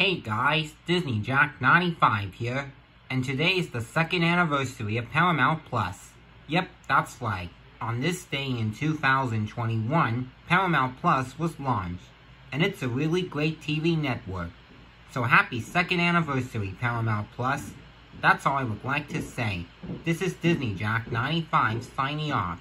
Hey guys, Disney Jack 95 here, and today is the second anniversary of Paramount Plus. Yep, that's right. On this day in 2021, Paramount Plus was launched, and it's a really great TV network. So happy second anniversary, Paramount Plus. That's all I would like to say. This is Disney Jack 95 signing off.